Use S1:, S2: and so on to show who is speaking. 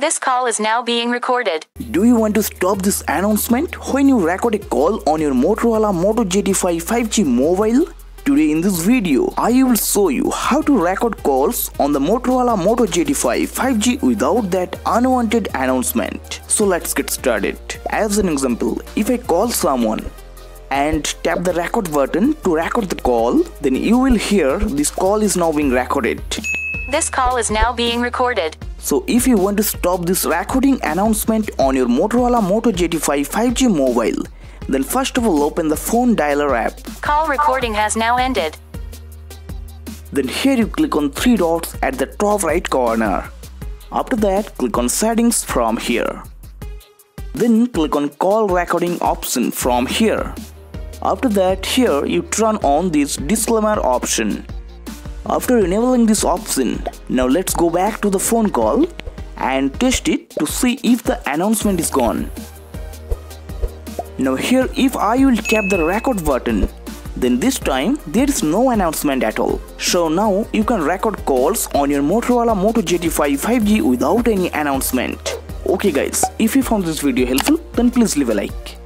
S1: This call is now being recorded.
S2: Do you want to stop this announcement when you record a call on your Motorola Moto G85 5G mobile? Today in this video, I will show you how to record calls on the Motorola Moto G85 5G without that unwanted announcement. So let's get started. As an example, if I call someone and tap the record button to record the call, then you will hear this call is now being recorded.
S1: This call is now being recorded.
S2: So if you want to stop this recording announcement on your Motorola Moto G85 5G mobile, then first of all open the phone dialer app.
S1: Call recording has now ended.
S2: Then here you click on three dots at the top right corner. After that, click on settings from here. Then click on call recording option from here. After that, here you turn on this disclaimer option. After enabling this option, now let's go back to the phone call and test it to see if the announcement is gone. Now here if I will tap the record button, then this time there is no announcement at all. So now you can record calls on your Motorola Moto G85 5G without any announcement. Okay guys, if you found this video helpful, then please leave a like.